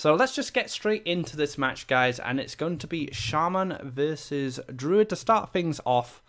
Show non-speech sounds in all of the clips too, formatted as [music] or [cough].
So let's just get straight into this match, guys, and it's going to be Shaman versus Druid to start things off.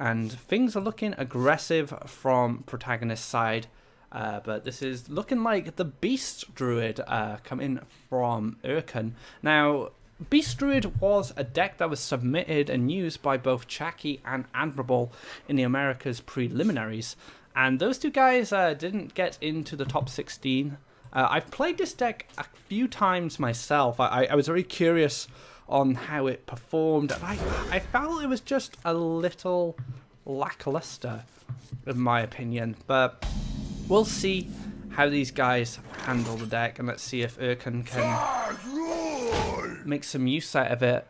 And things are looking aggressive from protagonist side, uh, but this is looking like the Beast Druid uh, coming from Ercan. Now, Beast Druid was a deck that was submitted and used by both Chaki and Admirable in the Americas preliminaries, and those two guys uh, didn't get into the top 16 uh, I've played this deck a few times myself. I, I was very curious on how it performed. And I, I felt it was just a little lackluster, in my opinion. But we'll see how these guys handle the deck, and let's see if Ercan can make some use out of it.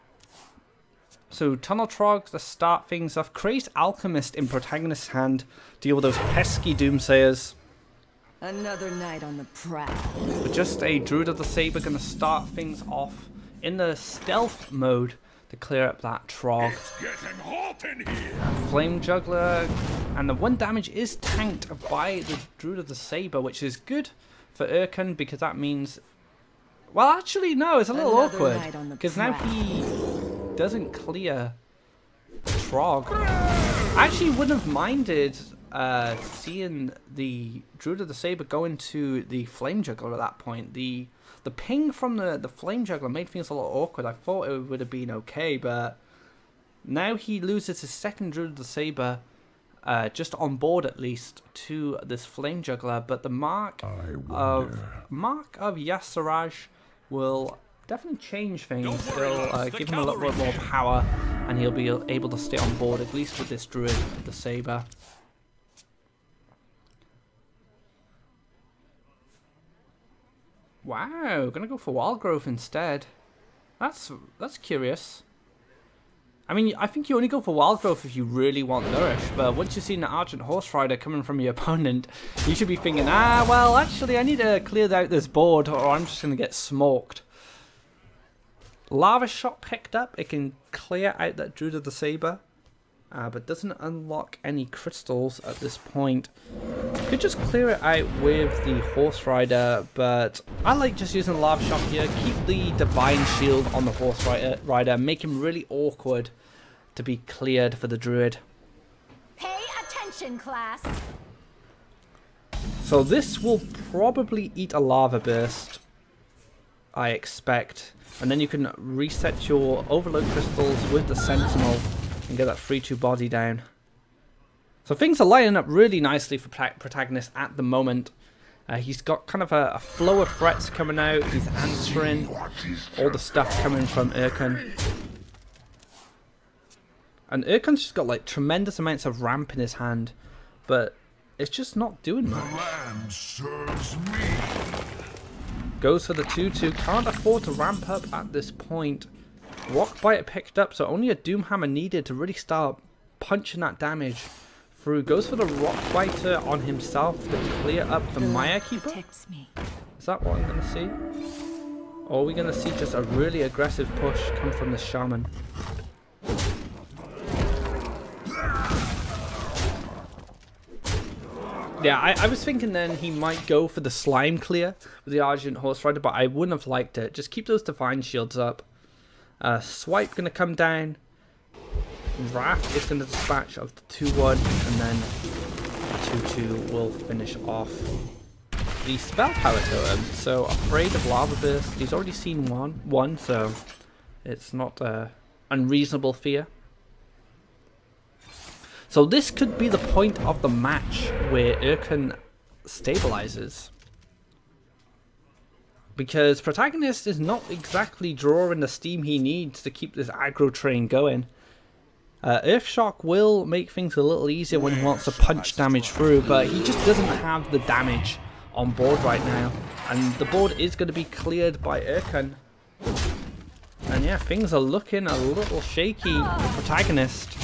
So Tunnel Trogs to start things off. Crazed Alchemist in protagonist's hand. Deal with those pesky Doomsayers. Another night on the prowl. But just a Druid of the Saber going to start things off in the stealth mode to clear up that Trog. Flame Juggler, and the one damage is tanked by the Druid of the Saber, which is good for Ercan because that means. Well, actually, no, it's a little Another awkward because now he doesn't clear Trog. I actually wouldn't have minded uh, seeing the Druid of the Saber go into the Flame Juggler at that point, the the ping from the, the Flame Juggler made things a lot awkward. I thought it would have been okay, but now he loses his second Druid of the Saber, uh, just on board at least, to this Flame Juggler. But the mark of mark of Y'Shaarj will definitely change things. They'll uh, give him a little bit more power, and he'll be able to stay on board at least with this Druid of the Saber. Wow, gonna go for wild growth instead. That's that's curious. I mean, I think you only go for wild growth if you really want nourish, but once you've seen the Argent Horse Rider coming from your [laughs] opponent, you should be thinking, ah, well, actually, I need to clear out this board or I'm just to get smoked. Lava Shock picked up. It can clear out that Druid of the Saber uh, but doesn't unlock any crystals at this point. Could just clear it out with the Horse Rider, but I like just using Lava Shock here. Keep the Divine Shield on the Horse Rider, rider make him really awkward to be cleared for the Druid. Pay attention, class! So this will probably eat a Lava Burst, I expect. And then you can reset your Overload Crystals with the Sentinel and get that 3-2 body down. So things are lining up really nicely for protagonist at the moment. Uh, he's got kind of a, a, flow of threats coming out. He's answering all the stuff coming from Ercan. And Ercan's just got like tremendous amounts of ramp in his hand, but it's just not doing much. Goes for the 2-2, can't afford to ramp up at this point. Rock Bite picked up, so only a Doomhammer needed to really start punching that damage through. Goes for the Rock Biter on himself to clear up the Mire Keeper. Is that what I'm going to see? Or are we going to see just a really aggressive push come from the Shaman? Yeah, I, I, was thinking then he might go for the slime clear with the Argent Horse Rider, but I wouldn't have liked it. Just keep those Divine Shields up. Uh, swipe going to come down. Wrath is going to dispatch of the 2-1 and then 2-2 will finish off the spell power to him. So afraid of lava burst. He's already seen one, one, so it's not unreasonable fear. So this could be the point of the match where Ercan stabilizes because protagonist is not exactly drawing the steam he needs to keep this aggro train going. Uh, Earth Shock will make things a little easier when he wants to punch damage through, but he just doesn't have the damage on board right now. And the board is going to be cleared by Ercan. And yeah, things are looking a little shaky for protagonist.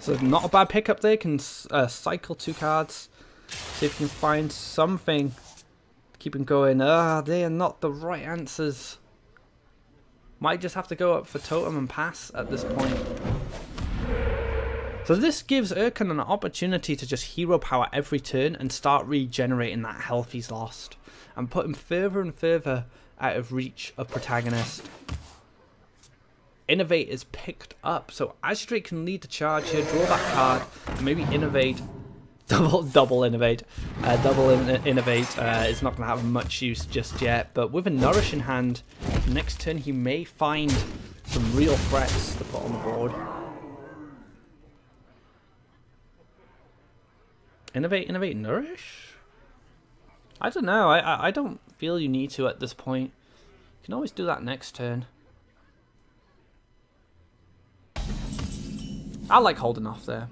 So not a bad pickup there, can uh, cycle two cards. See if you can find something Keep him going. Ah, they are not the right answers. Might just have to go up for totem and pass at this point. So this gives Ercan an opportunity to just hero power every turn and start regenerating that health he's lost. And put him further and further out of reach of protagonist. Innervate is picked up, so Azure can lead the charge here, draw that card, maybe Innervate, [laughs] double double Innervate, uh, double in Innervate uh, is not going to have much use just yet, but with a Nourish in hand, next turn he may find some real threats to put on the board. Innervate, Innervate, Nourish? I don't know, I, I, I don't feel you need to at this point. You can always do that next turn. I like holding off there.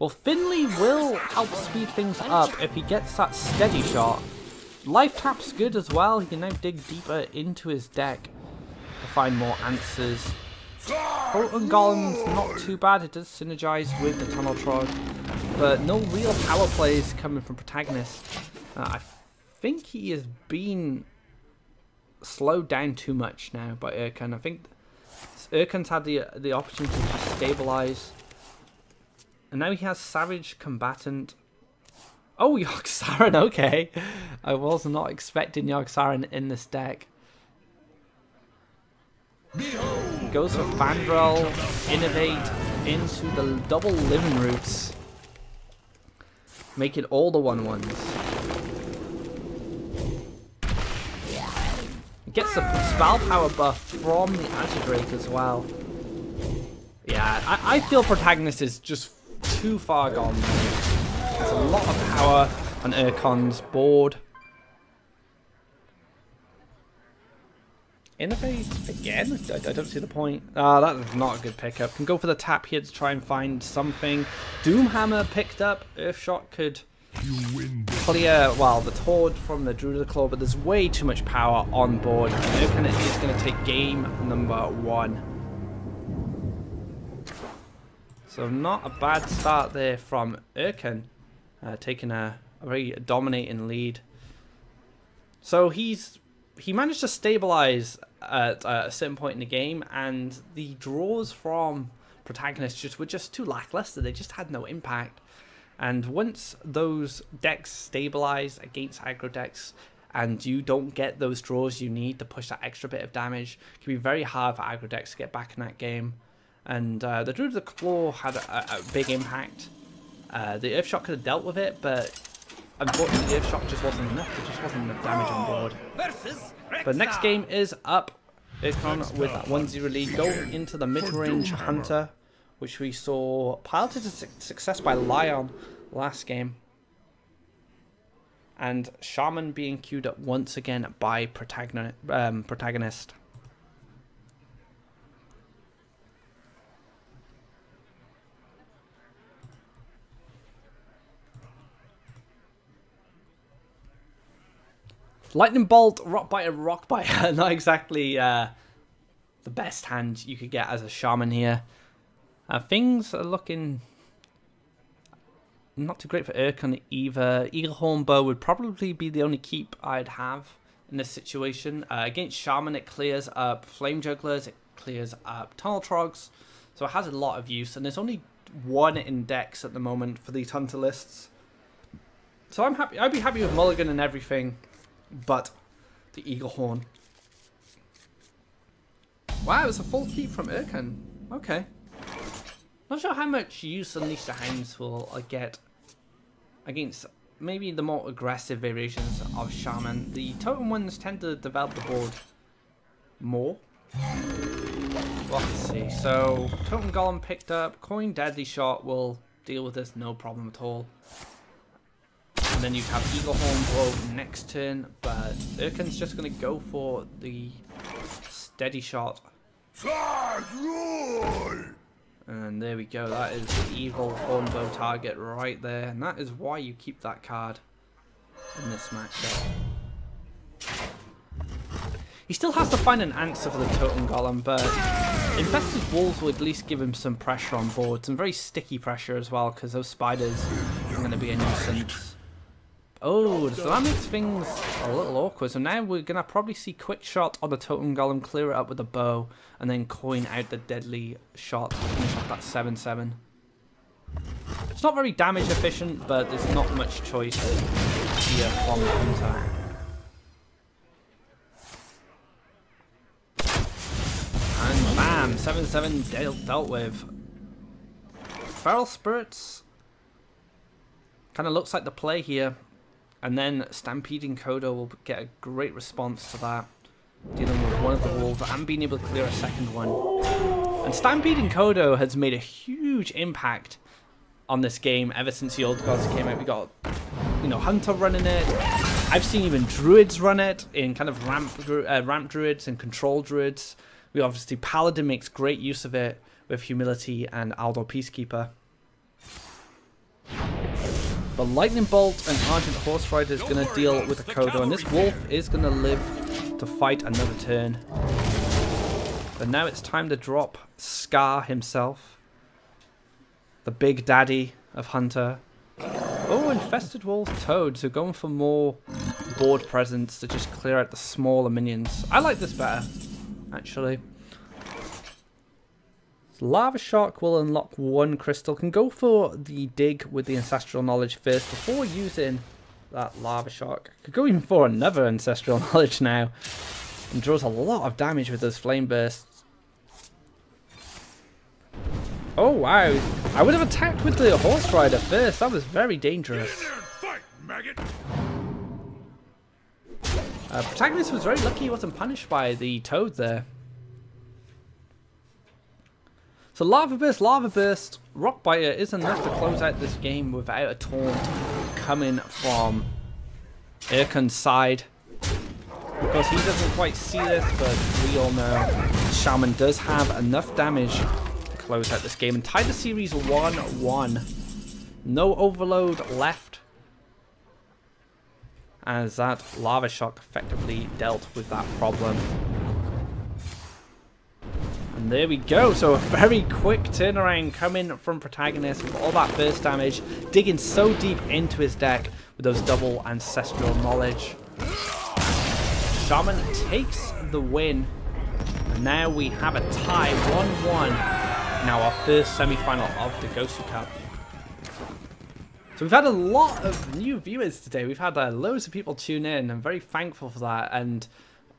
Well, Finley will help speed things up if he gets that steady shot. Life tap's good as well. He can now dig deeper into his deck to find more answers. Totem Golem's not too bad. It does synergize with the Tunnel Trog. But no real power plays coming from Protagonist. Uh, I think he has been slowed down too much now by Ercan. I think Ercan's had the the opportunity to stabilize. And now he has Savage Combatant. Oh, [laughs] Yogg-Saron, okay. I was not expecting Yogg-Saron in this deck. Goes for Fandral, Innervate into the double Living Roots. Make it all the 1-1s. Gets the spell power buff from the Antidrake as well. Yeah, I, I feel Protagonist is just too far gone. There's a lot of power on Ercan's board. Innervate again? I, I don't see the point. Ah, that is not a good pickup. Can go for the tap here to try and find something. Doomhammer picked up. Earthshock could clear, well, the Tord from the Druid of the Claw, but there's way too much power on board. Ercan is going to take game number one. So not a bad start there from Ercan, uh, taking a, a very dominating lead. So he's he managed to stabilize at a certain point in the game, and the draws from protagonists just were just too lackluster. They just had no impact. And once those decks stabilize against aggro decks, and you don't get those draws you need to push that extra bit of damage, it can be very hard for aggro decks to get back in that game. And uh, the Druid of the Claw had a, a big impact. Uh, the Earthshock could have dealt with it, but unfortunately the Earthshock just wasn't enough. There just wasn't enough damage on board. But next game is up. Ercan with that 1-0 lead going into the mid-range Hunter which we saw piloted to success by Lion last game. And Shaman being queued up once again by protagonist. Um, protagonist. Lightning Bolt, Rock Biter, Rock Biter. [laughs] Not exactly uh, the best hand you could get as a Shaman here. Uh, things are looking not too great for Ercan either. Eaglehorn Bow would probably be the only keep I'd have in this situation. Uh, against Shaman, it clears up Flame Jugglers, it clears up Tunnel Trogs, so it has a lot of use, and there's only one index at the moment for these Hunter lists. So I'm happy. I'd be happy with Mulligan and everything, but the eagle horn. Wow, it's a full keep from Ercan. Okay. Not sure how much use Unleash the Hounds will I get against maybe the more aggressive variations of Shaman. The totem ones tend to develop the board more. Well, let's see. So, Totem Golem picked up. Coin Deadly Shot will deal with this no problem at all. And then you'd have Eaglehorn Blow next turn, but Ercan's just going to go for the Steady Shot. And there we go, that is the evil hornbow target right there. And that is why you keep that card in this matchup. He still has to find an answer for the Totem Golem, but Infested Wolves will at least give him some pressure on board. Some very sticky pressure as well, because those spiders are going to be a nuisance. Oh, so that makes things a little awkward. So now we're going to probably see quick shot on the totem golem, clear it up with a bow, and then coin out the deadly shot, finish off that 7-7. It's not very damage efficient, but there's not much choice here from the hunter. And bam, 7-7 dealt, dealt with. Feral Spirits kind of looks like the play here. And then Stampeding Kodo will get a great response to that. Dealing with one of the wolves and being able to clear a second one. And Stampeding Kodo has made a huge impact on this game ever since the Old Gods came out. We got, you know, Hunter running it. I've seen even Druids run it in kind of ramp, uh, ramp Druids and Control Druids. We obviously, Paladin makes great use of it with Humility and Aldor Peacekeeper. But Lightning Bolt and Argent Horse Rider is going to deal with the Kodo, and this Wolf is going to live to fight another turn. But now it's time to drop Scar himself. The big daddy of Hunter. Oh, Infested Wolf Toads are going for more board presence to just clear out the smaller minions. I like this better, actually. Lava Shock will unlock one crystal. Can go for the dig with the Ancestral Knowledge first before using that Lava Shock. Could go even for another Ancestral [laughs] Knowledge now. And draws a lot of damage with those Flame Bursts. Oh wow, I would have attacked with the Horse Rider first. That was very dangerous. Uh, Protagonist was very lucky he wasn't punished by the Toad there. So Lava Burst, Lava Burst, Rock Biter is enough to close out this game without a taunt coming from Ercan's side. Because he doesn't quite see this, but we all know Shaman does have enough damage to close out this game and tie the series 1-1. No overload left as that Lava Shock effectively dealt with that problem. There we go. So a very quick turnaround coming from Protagonist with all that burst damage, digging so deep into his deck with those double Ancestral Knowledge. Shaman takes the win. And now we have a tie, 1-1. Now our first semi-final of the Gosu Cup. So we've had a lot of new viewers today. We've had uh, loads of people tune in. I'm very thankful for that. And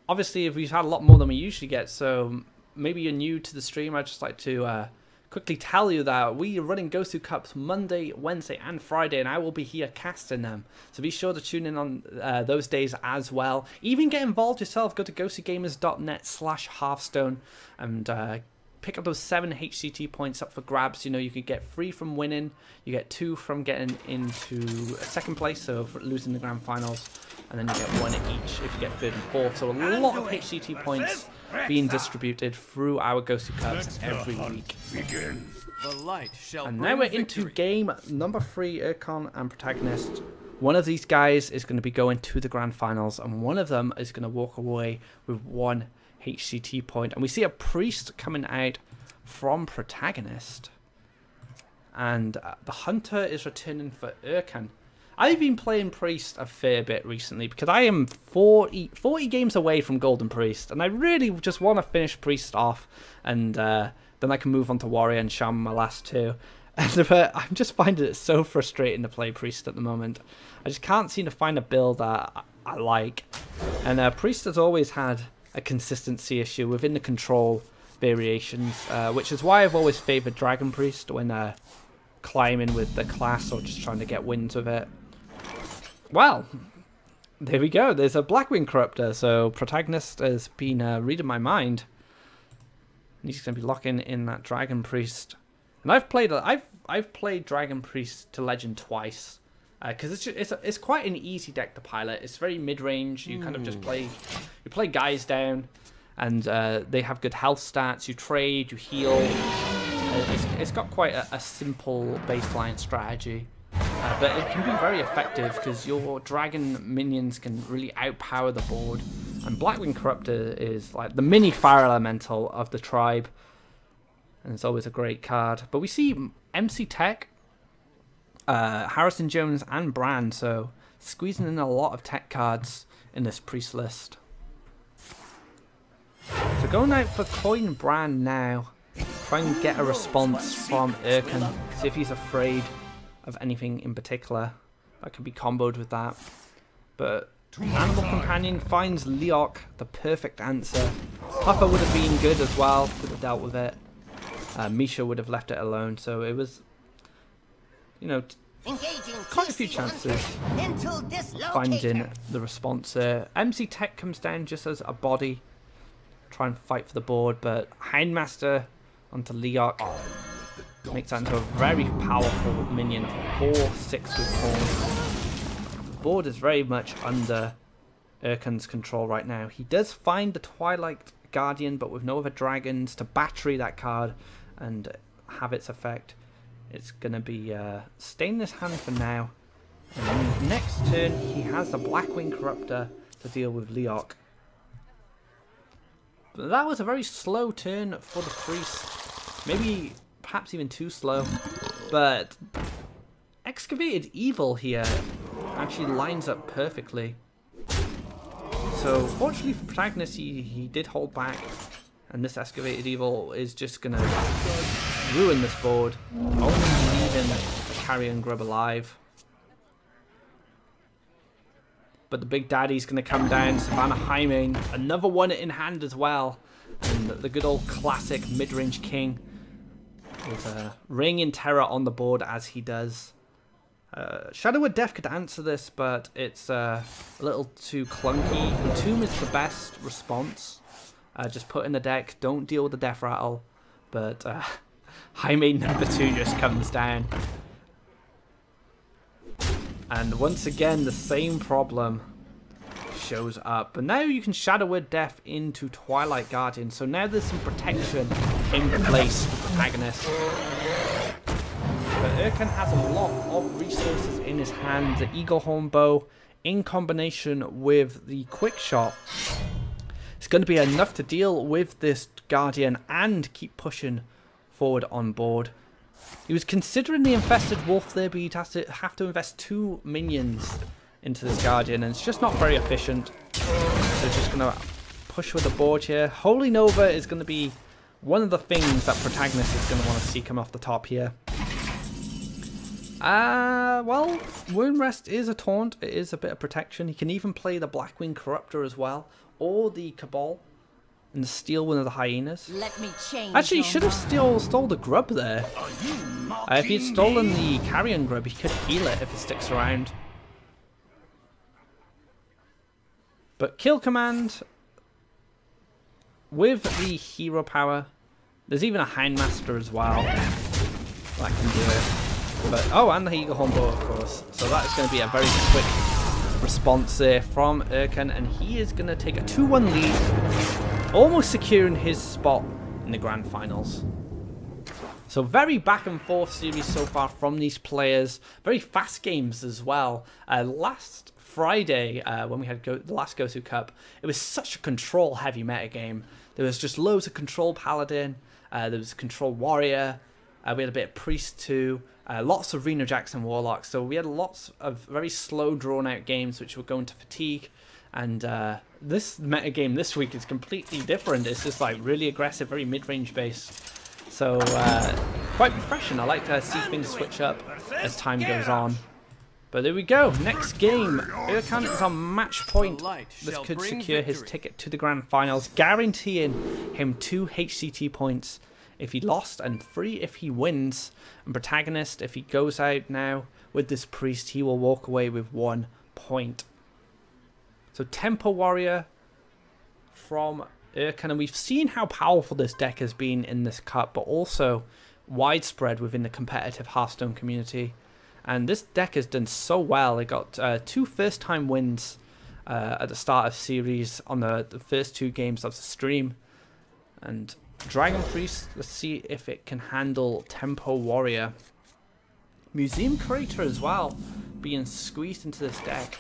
obviously if we've had a lot more than we usually get. So maybe you're new to the stream, I'd just like to uh, quickly tell you that we are running Gosu Cups Monday, Wednesday, and Friday, and I will be here casting them. So be sure to tune in on uh, those days as well. Even get involved yourself. Go to gosugamers.net slash Hearthstone and uh, pick up those seven HCT points up for grabs. You know, you could get three from winning, you get two from getting into second place, so losing the grand finals, and then you get one each if you get third and fourth. So a lot of HCT points being distributed through our Gosu Cups every week. And now we're into game number three, Ercan and Protagonist. One of these guys is going to be going to the grand finals, and one of them is going to walk away with one HCT point. And we see a priest coming out from Protagonist. And uh, the hunter is returning for Erkan. I've been playing Priest a fair bit recently because I am 40, 40 games away from Golden Priest. And I really just want to finish Priest off. And uh, then I can move on to Warrior and Shaman my last two. [laughs] But I'm just finding it so frustrating to play Priest at the moment. I just can't seem to find a build that I, like. And uh, Priest has always had a consistency issue within the control variations, uh, which is why I've always favoured Dragon Priest when uh, climbing with the class or just trying to get wins with it. Well, there we go. There's a Blackwing Corruptor, so Protagonist has been uh, reading my mind. He's going to be locking in that Dragon Priest. And I've played I've I've played Dragon Priest to Legend twice because uh, it's just, it's a, it's quite an easy deck to pilot. It's very mid range. You mm. kind of just hmm. play you play guys down, and uh, they have good health stats. You trade, you heal. Uh, it's, it's got quite a, a simple baseline strategy. Uh, but it can be very effective because your dragon minions can really outpower the board. And Blackwing Corruptor is like the mini fire elemental of the tribe. And it's always a great card. But we see MC Tech, uh, Harrison Jones, and Brann. So squeezing in a lot of tech cards in this priest list. So going out for Coin Brann now. Try and get a response from Erkan. See if he's afraid of anything in particular. That could be comboed with that. But Animal Companion finds Leokk the perfect answer. Huffer would have been good as well, could have dealt with it. Uh, Misha would have left it alone, so it was, you know, quite a few chances finding the response there. MC Tech comes down just as a body, try and fight for the board, but Houndmaster onto Leokk makes that into a very powerful minion, 4-6 with Horn. The board is very much under Ercan's control right now. He does find the Twilight Guardian, but with no other dragons to battery that card and have its effect. It's going to be uh, staying in his hand for now. And next turn, he has the Blackwing Corruptor to deal with Leokk. That was a very slow turn for the priest. Maybe, perhaps even too slow. But Excavated Evil here actually lines up perfectly. So, fortunately for Protagonist, he, he did hold back. And this Excavated Evil is just going to ruin this board. Only leaving Carrion Grub alive. But the Big Daddy's going to come down. Savannah Highmane, another one in hand as well. And the good old classic mid-range king with a ring in terror on the board as he does. Uh, Shadow Word Death could answer this, but it's uh, a little too clunky. Tomb is the best response. Uh, just put in the deck, don't deal with the Death Rattle. But uh, [laughs] Highmane number two just comes down. And once again, the same problem shows up. But now you can Shadow Word Death into Twilight Guardian. So now there's some protection in place Protagonist. But Ercan has a lot of resources in his hand. The Eagle Horn Bow in combination with the Quick Shot. It's going to be enough to deal with this Guardian and keep pushing forward on board. He was considering the Infested Wolf there, but he'd have to, have to invest two minions into this Guardian, and it's just not very efficient. So just going to push with the board here. Holy Nova is going to be one of the things that Protagonist is going to want to see come off the top here. Uh, well, Wyrmrest is a taunt. It is a bit of protection. He can even play the Blackwing Corruptor as well, or the Cabal, and steal one of the Hyenas. Let me change. Actually, he should have still stole the Grub there. Uh, if he'd stolen the Carrion Grub, he could heal it if it sticks around. But Kill Command, with the Hero Power, there's even a Houndmaster as well that can do it. But oh, and the Eaglehorn Bow, of course. So that is going to be a very quick response there from Ercan, and he is going to take a 2-1 lead, almost securing his spot in the grand finals. So very back and forth series so far from these players. Very fast games as well. Uh, last Friday, uh, when we had go the last Gosu Cup, it was such a control heavy meta game. There was just loads of control paladin. Uh, there was control warrior. Uh, we had a bit of priest too. Uh, lots of Reno Jackson Warlocks. So we had lots of very slow, drawn out games which were going to fatigue. And uh, this meta game this week is completely different. It's just like really aggressive, very mid range based. So uh, quite refreshing. I like to see things switch up as time goes on. But there we go. Next game. Ercan is on match point. This could secure his ticket to the grand finals, guaranteeing him two HCT points if he lost and three if he wins. And protagonist, if he goes out now with this priest, he will walk away with one point. So Tempo Warrior from Ercan, and we've seen how powerful this deck has been in this cup, but also widespread within the competitive Hearthstone community. And this deck has done so well. It got uh, two first-time wins uh, at the start of series on the, the first two games of the stream. And Dragon Priest, let's see if it can handle Tempo Warrior. Museum Curator as well, being squeezed into this deck.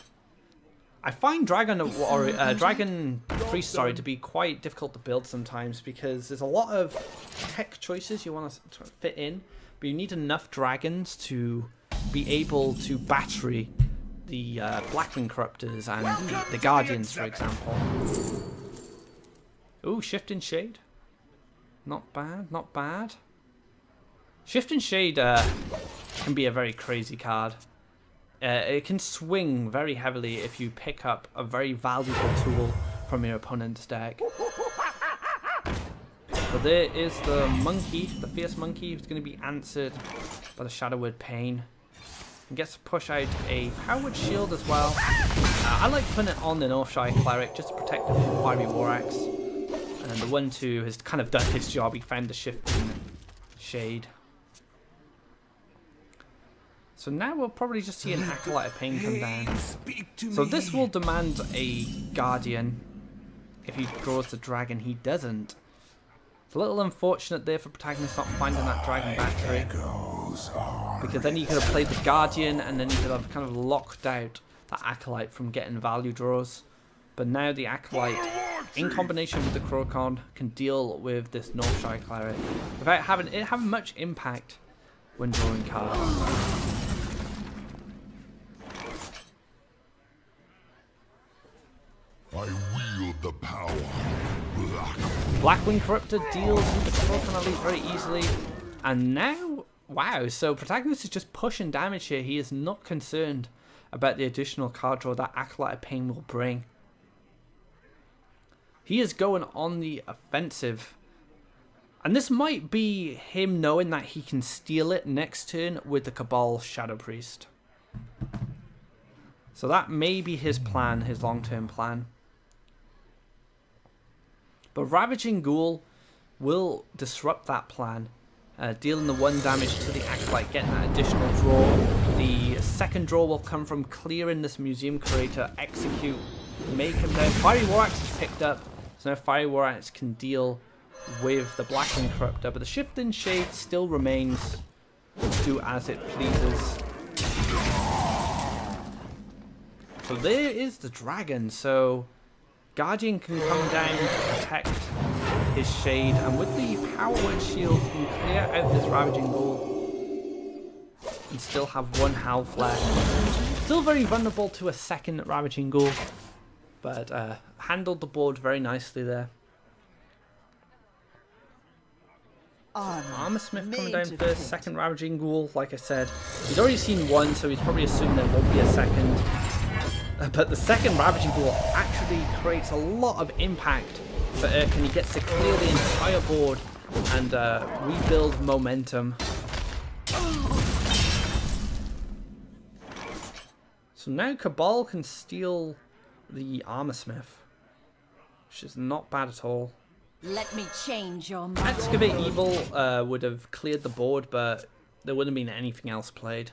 I find Dragon Warrior, uh, Dragon Priest, sorry, to be quite difficult to build sometimes because there's a lot of tech choices you want to fit in, but you need enough dragons to be able to battery the uh, Blackwing Corruptors and the, the Guardians, for example. Ooh, Shifting Shade. Not bad, not bad. Shift Shifting Shade uh, can be a very crazy card. Uh, it can swing very heavily if you pick up a very valuable tool from your opponent's deck. So there is the monkey, the fierce monkey, who's going to be answered by the Shadow Word Pain. And gets to push out a powered shield as well. Uh, I like putting it on the Northshire Cleric just to protect him from Fiery War Axe. And the 1-2 has kind of done his job. He found the shifting shade. So now we'll probably just see an Acolyte of Pain come down. So this will demand a Guardian. If he draws the Dragon, he doesn't. It's a little unfortunate there for Protagonist not finding that Dragon Battery. Because then he could have played the Guardian and then he could have kind of locked out that Acolyte from getting value draws. But now the Acolyte, in combination with the Kor'kron, can deal with this Northshire Cleric without having it having much impact when drawing cards. I wield the power. Black. Blackwing Corruptor deals with the Kor'kron Elite very easily. And now, wow, so Protagonist is just pushing damage here. He is not concerned about the additional card draw that Acolyte of Pain will bring. He is going on the offensive. And this might be him knowing that he can steal it next turn with the Cabal Shadow Priest. So that may be his plan, his long-term plan. But Ravaging Ghoul will disrupt that plan, uh, dealing the one damage to the Acolyte, getting that additional draw. The second draw will come from clearing this Museum Curator, execute, make him down. Fiery War Axe is picked up, so now Fiery War Axe can deal with the Blackwing Corruptor, but the Shifting Shade still remains do as it pleases. So there is the dragon, so Guardian can come down to protect his shade, and with the Power Word Shield, he can clear out this Ravaging Ghoul and still have one health left. Still very vulnerable to a second Ravaging Ghoul, but uh, handled the board very nicely there. Armor Smith coming down first, second Ravaging Ghoul, like I said. He's already seen one, so he's probably assuming there won't be a second. Uh, but the second Ravaging Ghoul actually creates a lot of impact for Ercan. He gets to clear the entire board and uh, rebuild momentum. So now Cabal can steal the Armor Smith, which is not bad at all. Let me change your mind. Excavate Evil uh, would have cleared the board, but there wouldn't have been anything else played.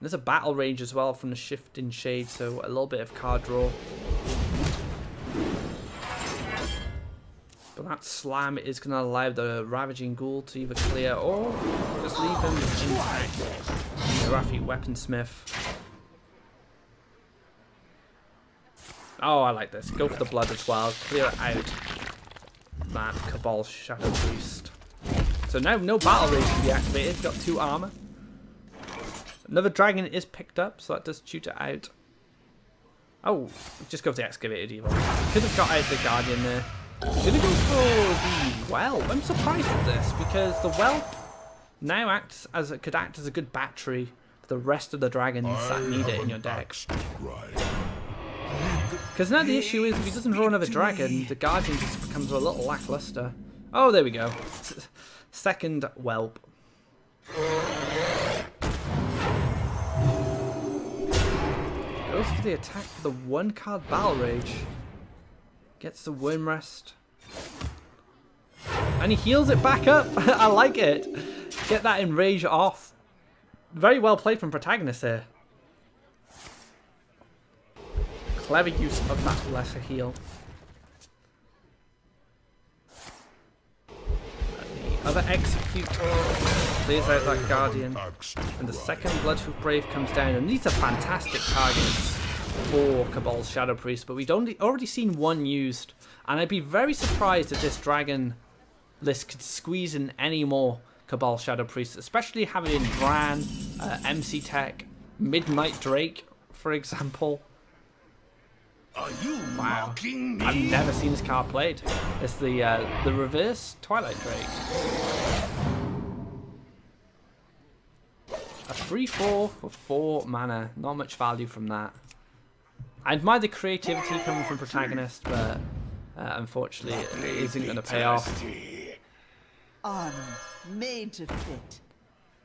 There's a Battle Rage as well from the Shifting Shade, so a little bit of card draw. That Slam is going to allow the Ravaging Ghoul to either clear or just leave him intact. The Rafi Weaponsmith. Oh, I like this. Go for the blood as well. Clear out that Cabal Shadow Priest. So now no Battle Rage can be activated, got two armor. Another dragon is picked up, so that does tutor out. Oh, just go for the Excavated Evil. Could have got out the Guardian there. Gonna go for the Whelp. I'm surprised at this, because the Whelp now acts as a, could act as a good battery for the rest of the dragons that need it in your deck. Because now the issue is if he doesn't draw another dragon, the Guardian just becomes a little lackluster. Oh, there we go. [laughs] Second Whelp. Goes for the attack for the one card Battle Rage. Gets the Wyrmrest. And he heals it back up. [laughs] I like it. Get that Enrage off. Very well played from Protagonist here. Clever use of that lesser heal. The other execute clears out that guardian, and the second Bloodhoof Brave comes down, and these are fantastic targets for Cabal's Shadow Priest, but we've only already seen one used, and I'd be very surprised if this dragon list could squeeze in any more Cabal Shadow Priests, especially having in Brann, uh, MC Tech, Midnight Drake, for example. Are you mocking me? I've never seen this card played. It's the uh, the reverse Twilight Drake. A 3-4 for 4 mana. Not much value from that. I admire the creativity coming from protagonist, but uh, unfortunately it isn't going to pay off. Armor made to fit.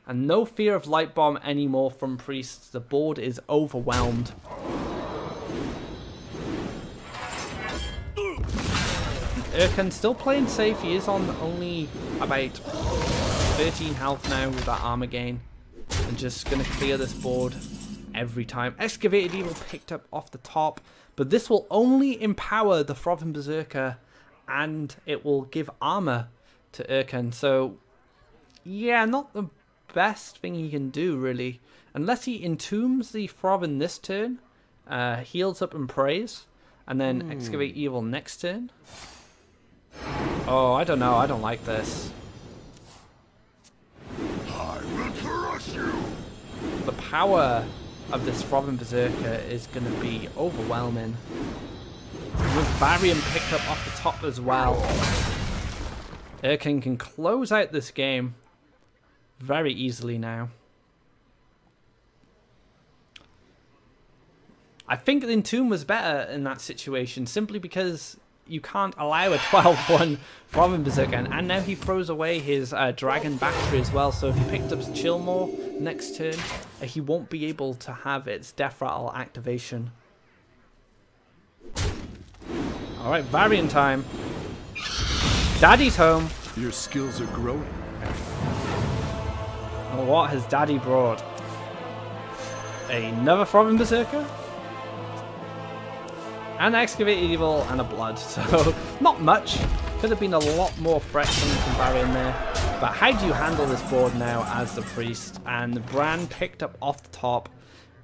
And no fear of light bomb anymore from priests. The board is overwhelmed. Ercan still playing safe. He is on only about 13 health now with that armor gain. And just going to clear this board every time. Excavated Evil picked up off the top. But this will only empower the Frothing Berserker. And it will give armor to Ercan. So, yeah, not the best thing he can do, really. Unless he entombs the Frothing this turn. Uh, heals up and prays. And then Excavate Evil next turn. Oh, I don't know. I don't like this. I will crush you. The power of this Frothing Berserker is going to be overwhelming. With Varian picked up off the top as well. Ercan can close out this game very easily now. I think Entomb was better in that situation simply because you can't allow a [laughs] 12-1 from Berserker. And, and now he throws away his uh, Dragon Battery as well. So if he picked up Chillmaw next turn, uh, he won't be able to have its Death Rattle activation. Alright, Varian time. Daddy's home. Your skills are growing. And what has Daddy brought? Another Frothing Berserker? An Excavated Evil and a Blood. [laughs] So, not much. Could have been a lot more threats coming from Barry in there. But how do you handle this board now as the Priest? And Brann picked up off the top.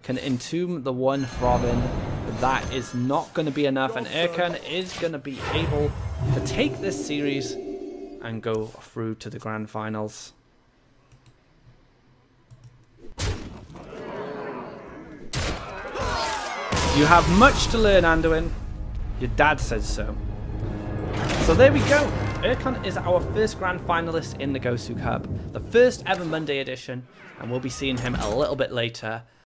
Can entomb the one. But that is not going to be enough. And Ercan is going to be able to take this series and go through to the Grand Finals. You have much to learn, Anduin. Your dad says so. So there we go. Ercan is our first grand finalist in the Gosu Cup, the first ever Monday edition, and we'll be seeing him a little bit later.